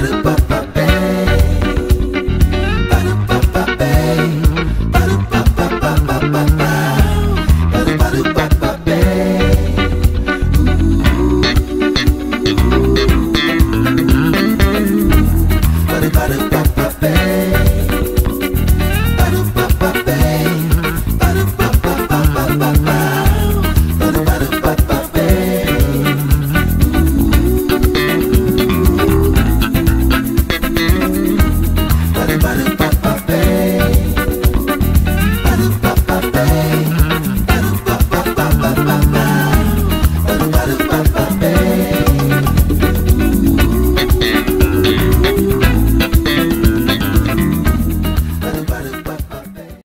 gotta Mm-hmm.